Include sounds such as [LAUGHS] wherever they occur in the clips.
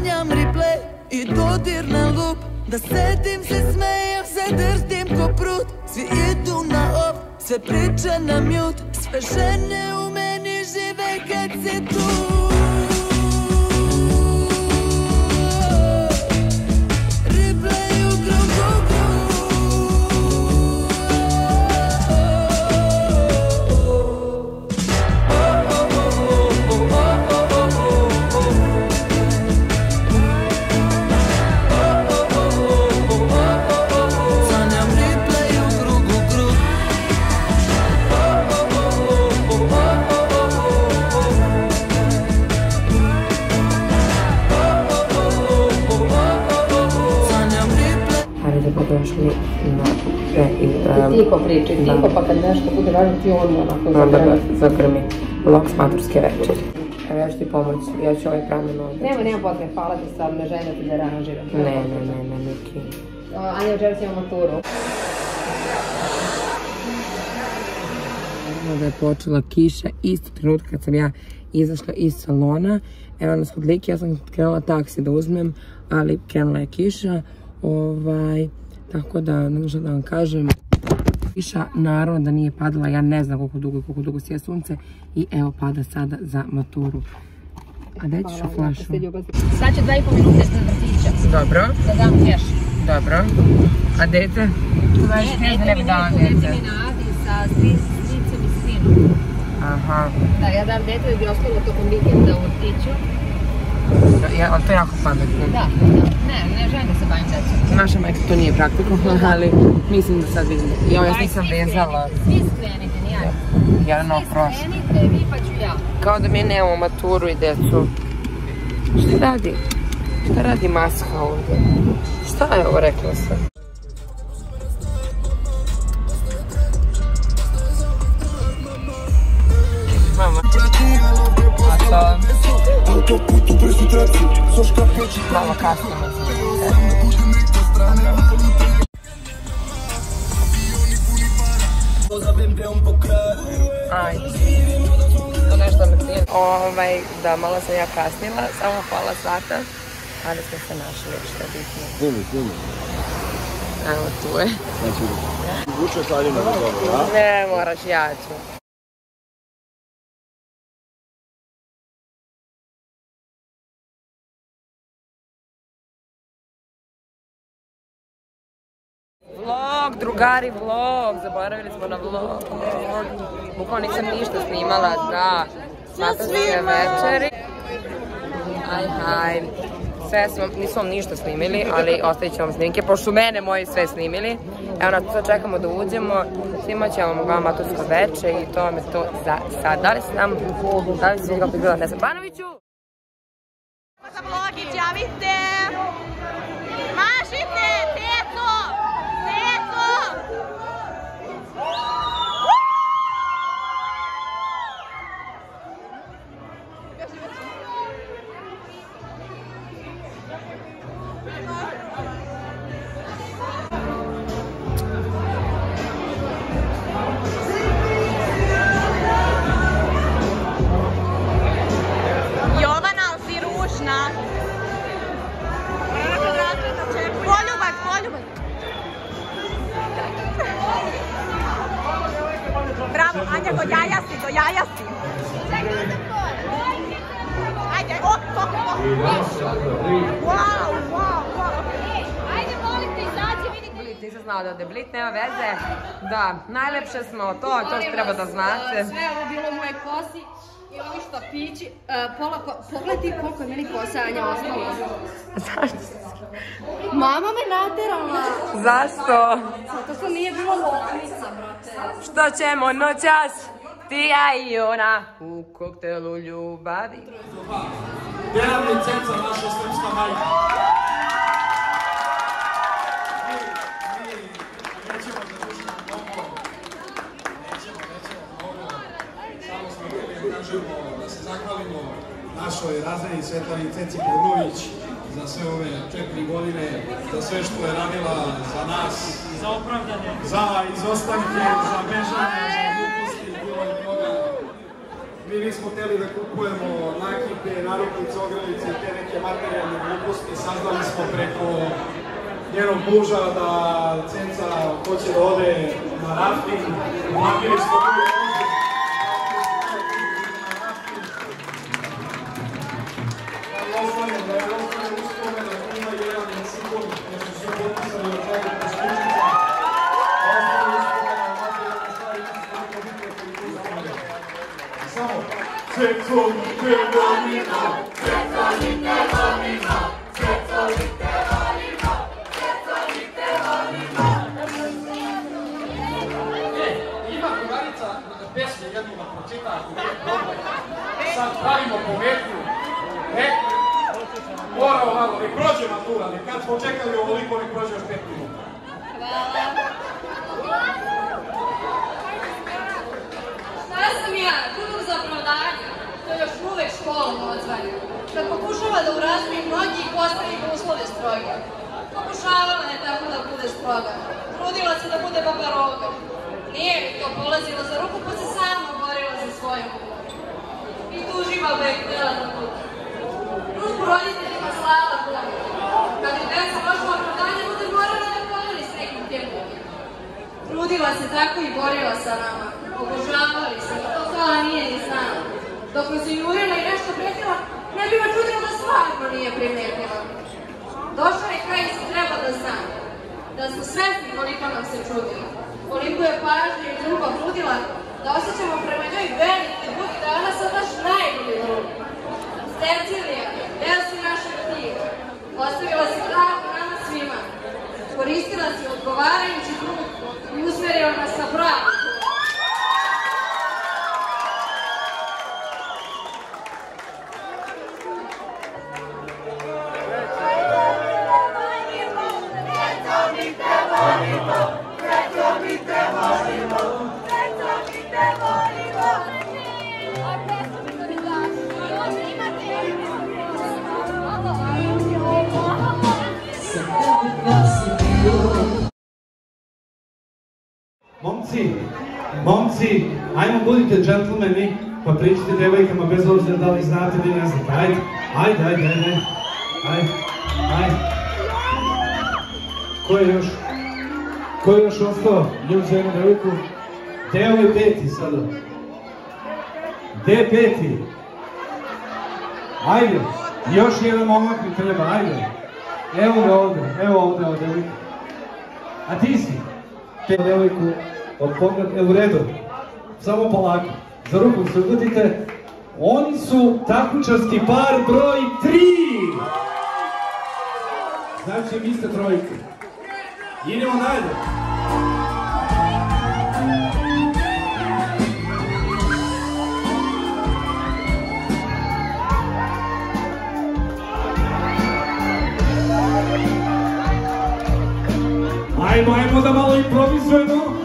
Храням риплей и додир на луп. Да седим се смея, се дъртим ко пруд Сви иду на оп, се прича на мют. Свеше неумени живей кът си тук Tiho pričaj, da. tiho, pa kad nešto bude važno ti on onako onda ga zagrmi. zagrmi vlog s maturske večeri. Evo ja ću ti pomoći, ja ću ovaj pramen ovdje. Nema, nema potrebe, hvala ti sad, ne želim da ti da aranžiram. Ne, ne, ne, ne, Miki. Anja, večeras imamo maturu. Da je počela kiša isto trenutka kad sam ja izašla iz salona. Evo nas kod Liki, ja sam krenula taksi da uzmem, ali krenula je kiša. Ovaj, tako da ne možem da vam kažem. Kiša naravno da nije padala, ja ne znam koliko dugo i koliko dugo sije sunce. I evo pada sada za maturu. A daj ćeš u flašu? Sad će dva i pol minute ispred vrtića, Dobro, da dam keš. dobro. A dete? Ne bi dala Dete dete. mi nadi sa stricem i sinom. Aha, Da, ja dam dete da bi ostalo tokom vikenda u vrtiću. ja, ali to je jako pametno. Da, da. Ne, ne želim da se bavim decom. Naša majka to nije praktikovno, ali mislim da sad vidim. Ja, ja nisam svi vezala. skrenite, Svi skrenite, nijak. Jedan Svi oprost. skrenite, vi pa ću ja. Kao da mi nemamo maturu i decu. Šta radi? Šta radi maska ovdje? Šta je ovo rekla sam? Mama. A to? Malo kasnimo. Aj. To nešto me prije. Ovaj, da, malo sam ja kasnila, samo pola sata, ali smo se našli, što je bitno. Snimi, snimi. Evo, tu je. Znači, vučeš za dobro, a? Ne, moraš, ja ću. Vlog, drugari, vlog, zaboravili smo na vlog. Bukvalno nisam ništa snimala, da. Smatarske večeri. Aj, haj. Sve smo, nismo vam ništa snimili, ali ostavit ćemo vam snimke, pošto su mene moji sve snimili. Evo nas sad čekamo da uđemo, snimat ćemo vam matursko veče i to vam je to za sad. Da li se nam, da li se kako izgleda, ne znam, Banoviću? Za! Mašite! Nisam znala da je Blit, nema veze. Da, najlepše smo, to, to što treba da znate. Sve ovo bilo u moje kosi i ovi štapići. E, pola ko... Pogledaj koliko je meni kosa Anja ostalo. Zašto? Mama me naterala. Zašto? Zato što nije bilo loknica, brate. Što ćemo noćas? Ti, ja i ona u koktelu ljubavi. Naša srpska majka. Mi, mi nećemo da dužimo mnogo, nećemo, nećemo mnogo, samo smo htjeli da kažemo, da se zahvalimo našoj razredni Svetlani Ceci Pavlović za sve ove četiri godine, za sve što je radila za nas. Za opravdanje. Za izostanke, za bežanje, za gluposti, bilo je toga. Mi nismo htjeli da kupujemo nakipe, narukvice, ogrlice i te neke materijalne gluposti. Saznali smo preko njenog muža da Cenca hoće da ode na rafting. Platili smo da urazumi mnogi i postavi uslove stroge. Pokušavala je tako da bude stroga. Trudila se da bude baba roga. Nije mi to polazilo za ruku, pa se sama borila za svoju. I tuživa bek htjela da bude. Ruku roditeljima slala Boga. Kad je deca došla opravdanje, bude morala da povoli s nekim tijepom. Trudila se tako i borila sa nama. Obožavali se, to kao nije ni znala. Dok me se jurila i nešto pretila, ne bi me da stvarno nije primetila. Došao je kraj se treba da znam. Da smo svesni koliko nam se čudila. Koliko je pažnje i ljubav nudila, da osjećamo prema njoj veliki budi da ona sad naš najbolji drug. Cecilija, deo si našeg tima. Ostavila si trag nama svima. Koristila si odgovarajući trud i usmerila nas na pravu. Momci, momci, ajmo budite džentlmeni, pa pričajte devojkama bez obzira da li znate ili ne znate. Ajde, ajde, ajde, ajde, ajde, ajde. Ko je još? Ko je još ostao? Ljub za jednu devojku? Gde je ovaj peti sada? Gde je peti? Ajde, još jedan momak mi treba, ajde. Evo ga ovde, evo ovde, ovde, devojka. A ti si? te devojku od pogled, evo u redu, samo polako, za ruku se udutite, oni su takmičarski par broj 3! Znači, vi ste trojka. Idemo dalje. Ajmo, ajmo da malo improvizujemo.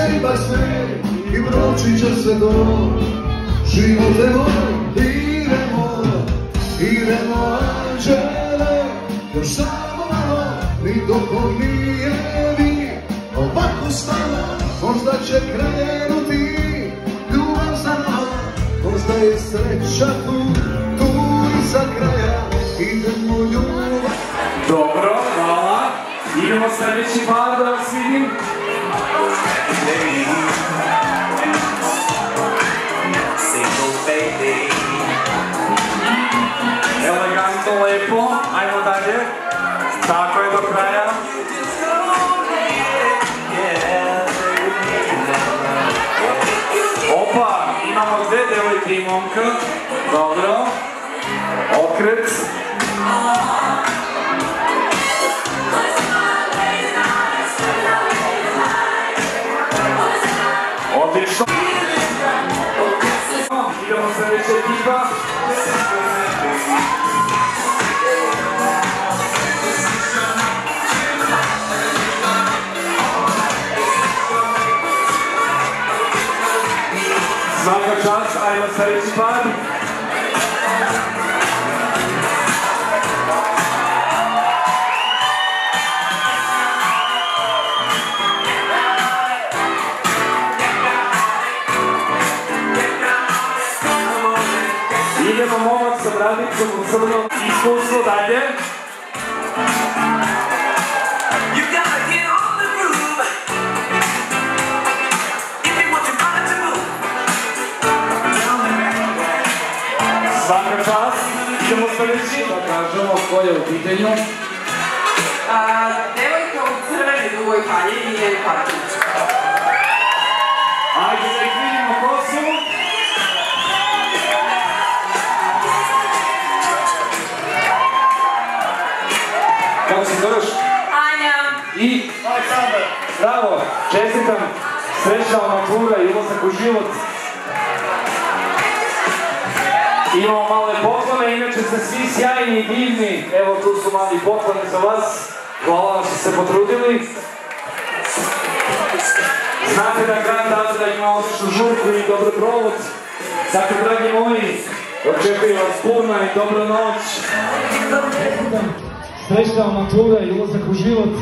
Se ipak sve i proći će se to Živote moj, idemo, idemo anđele. Još samo malo, ni dok nije mi Ovako stala, možda će krenuti Ljubav za nama, možda je sreća tu Tu iza kraja, idemo ljubav. Dobro, hvala. Idemo sljedeći par da vas vidim. Elegantno, lepo. Ajmo dalje. Tako je do kraja. Opa, imamo dve devojke i momka. Dobro. Okret. на Съвети Пари. Идемо момък събрали към обсъдно изкуство, дайте! Sljedeći. Da kažemo ko je u pitanju. Devojka u crvenoj dugoj haljini je Patrik. Ajde da ih vidimo ko su. Kako se zoveš? Anja. I? Aleksandar. Bravo, čestitam. Srećna matura i ulazak u život. Imamo male inače ste svi sjajni i divni. Evo tu su mali pokloni za vas. Hvala vam što ste potrudili. Znate da Grand Azra ima odličnu žurku i dobro provod. Dakle, dragi moji, očekujem vas puno i dobro noć. Srećna vam matura i ulazak u život.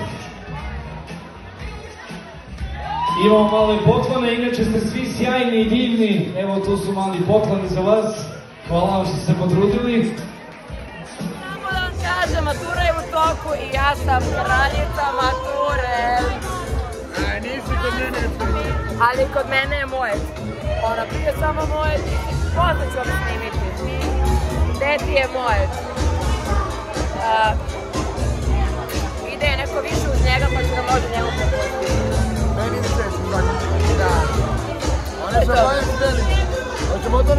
Imamo male poklone, inače ste svi sjajni i divni. Evo tu su mali pokloni za vas. Hvala vam što ste se potrudili. Samo da vam kažem, matura je u toku i ja sam kraljica mature. A nisi kod mene Ali kod mene je moje. Ona prije samo moje, posle ću vam snimiti. Deti je moje. Uh, ide neko više uz njega pa ću ga možda njemu prepustiti. Meni tako. Da. One šampanje su velike.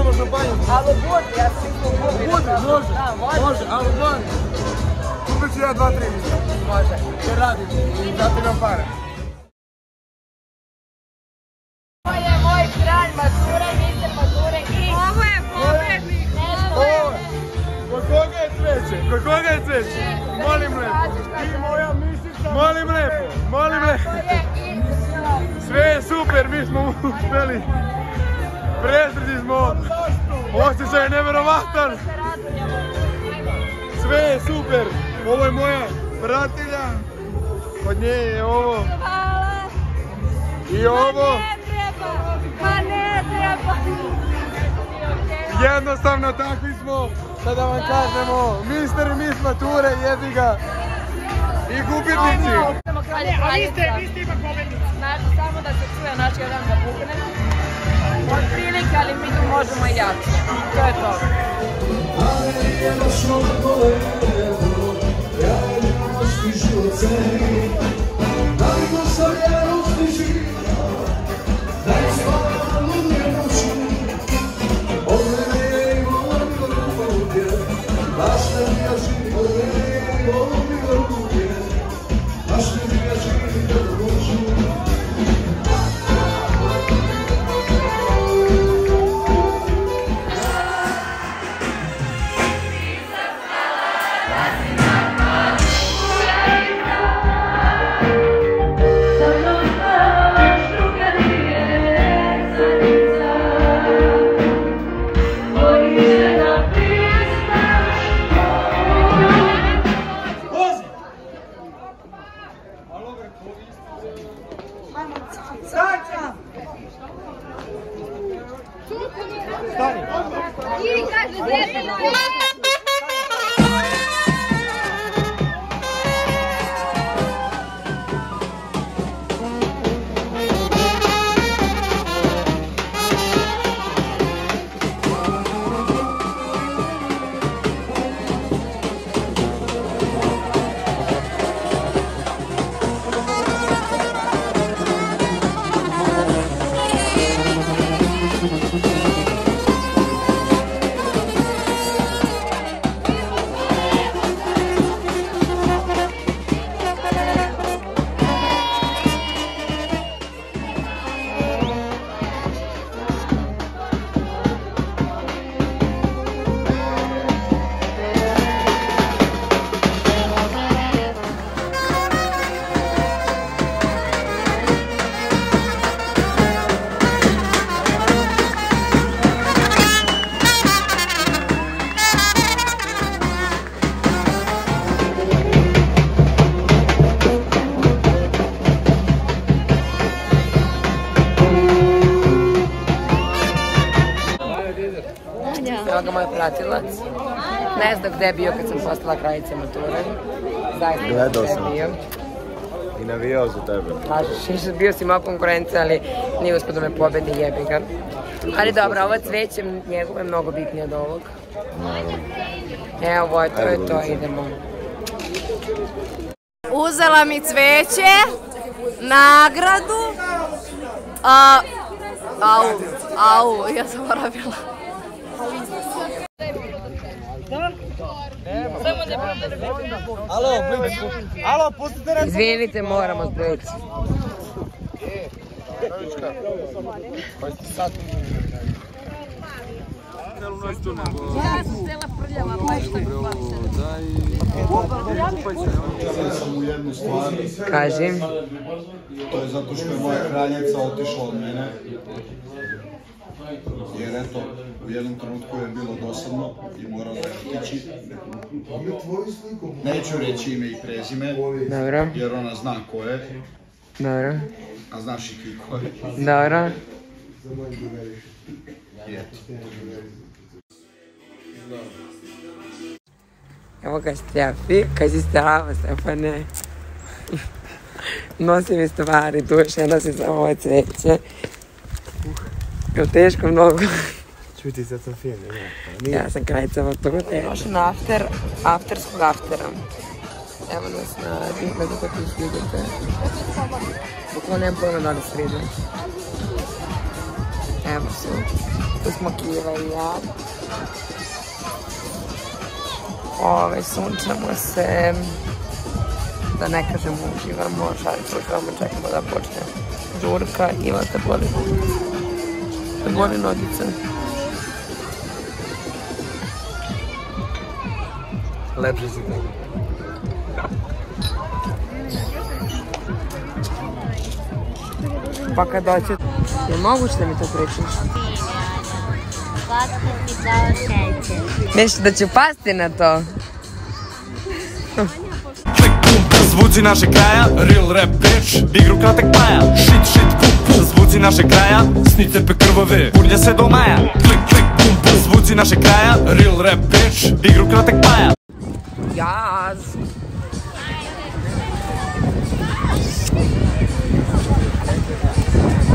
Otvorimo šampanju. Alo budi, ja sam budi. Budi, može. Da, može. Može, alo budi. Kupit ću ja dva, tri litra. Može. Jer radim i zato imam pare. Ovo je moj kralj mature, mister mature i... Ovo je pobednik. Nešto je... Kod koga je cveće? Kod koga je cveće? Molim lepo. Ti moja misica. Molim lepo, molim lepo. Sve je super, mi smo uspjeli. Presrećni smo. Osjećaj je nevjerovatan. Sve je super. Ovo je moja pratilja. Od nje je ovo. I ovo. Ma ne treba. Jednostavno takvi smo. Sad da vam kažemo, mister i mis mature, jebi ga. I gubitnici. A vi ste, vi ste ipak pobednici. Znači, samo da se čuje naš jedan da pukne. Od prilike, ali mi tu možemo i jače. To je to. Baš ja. Da li to sam Stani. Ne znam gde je bio kad sam postala kraljica mature. Zaista Gledao gde je sam. bio. I navijao za tebe. [LAUGHS] Išao bio si moja konkurencija, ali nije uspio da me pobedi, jebi ga. Ali dobro, ovo cveće njegovo je mnogo bitnije od ovog. Evo, ovo je to, je to, idemo. Uzela mi cveće, nagradu, a, au, au, ja sam zaboravila. Alo. Alo, pustite nas. Izvinite, moramo sam jednu stvar, Kaži. to je zato što je moja kraljica otišla od mene. Jer eto, u jednom trenutku je bilo dosadno i morala je otići. Neću reći ime i prezime, Dobro, jer ona zna ko je, dobro, a znaš i ti ko je. dobro. Evo ga Stjafi, kaj si strava Stefane. [LAUGHS] Nosi mi stvari, tu još jedna si samo ovo cveće. Je li teško mnogo? Čuti, sad sam fin. Ja sam kraljica mature. Došli na after, afterskog aftera. Evo nas na Dinkmedu kako ih vidite. Bukvalno nemam pojma da li sredi. Evo su. Tu smo Kiva i ja. Ove, sunčamo se. Da ne kažem uživamo, šalicu uživamo, čekamo da počne žurka. Iva te boli. Te boli nogice. Lepše si tako. Pa kad doće, je moguće da mi to pričaš? Misliš da ću pasti na to? Zvuci našeg kraja, real rap bitch Big Ru kratek paja, shit shit pum pum Zvuci našeg kraja, snice pe krvave Purnja se do maja, klik klik pum pum Zvuci našeg kraja, real rap bitch Big Ru kratek paja Jaz.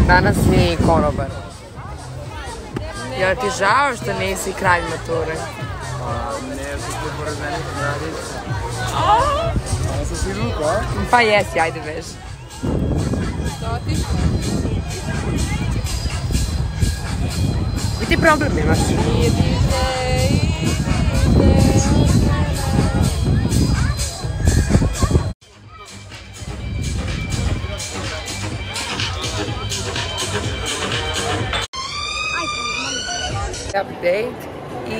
Danas mi konobar. Ja ti žao što nisi kralj mature? Ne, ja sam se pored mene radić. Ja sam si ruko, a? Pa jesi, ajde veš. I ti problem imaš? Update.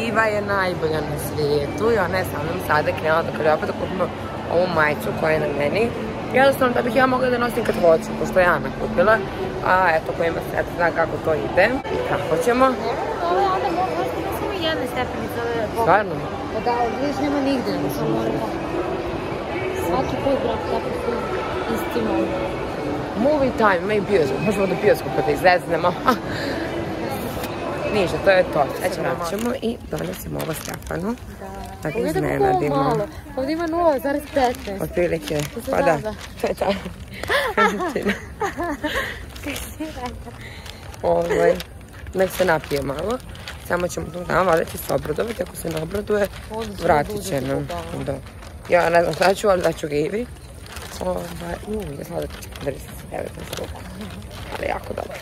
Iva je najbolja na svijetu i ona je sa mnom sada krenula da kada opet kupimo ovu majicu koja je na meni. Jednostavno da bih ja mogla da nosim kad hoću, pošto je Ana kupila. A eto ko ima set zna kako to ide. I kako ćemo? Ovo je onda mogu jedne stepenice ove boke. Stvarno? Pa da, vidiš nema nigde, nego samo ovo. Svaki put, brate, tako su isti. Movie time, ima i bioskop. Možemo do bioskopa da izleznemo. [LAUGHS] ništa, to je to. Sad vraćamo i donosimo ovo Stefanu. Da ga ovo iznenadimo. malo. Ovdje ima 0,15. Otprilike, pa da, da. [LAUGHS] to je ta [LAUGHS] Ovaj, nek se napije malo. Samo ćemo tu tamo, valjda će se obradovati, ako se ne obraduje, vratit da će nam. to, Da. Ja ne znam šta ću, ali daću ga Ivi. Ovaj, uj, je sladak 49 na ruku. Ali jako dobro.